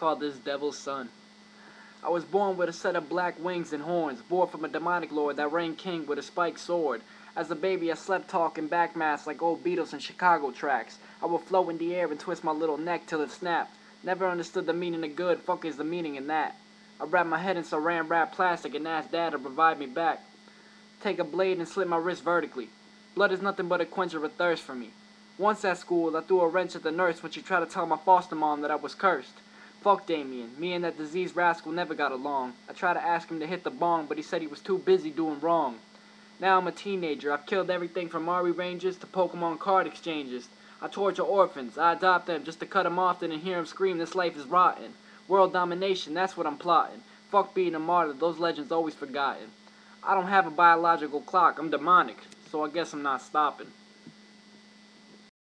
call this devil's son. I was born with a set of black wings and horns, born from a demonic lord that reigned king with a spiked sword. As a baby, I slept talking backmass like old Beatles in Chicago tracks. I would float in the air and twist my little neck till it snapped. Never understood the meaning of good, fuck is the meaning in that. I wrapped my head in saran wrap plastic and asked dad to provide me back. Take a blade and slit my wrist vertically. Blood is nothing but a quencher of thirst for me. Once at school, I threw a wrench at the nurse when she tried to tell my foster mom that I was cursed. Fuck Damien. Me and that diseased rascal never got along. I tried to ask him to hit the bong, but he said he was too busy doing wrong. Now I'm a teenager. I've killed everything from Army Rangers to Pokemon card exchanges. I torture orphans. I adopt them just to cut them often and hear them scream this life is rotten. World domination, that's what I'm plotting. Fuck being a martyr, those legends always forgotten. I don't have a biological clock. I'm demonic, so I guess I'm not stopping.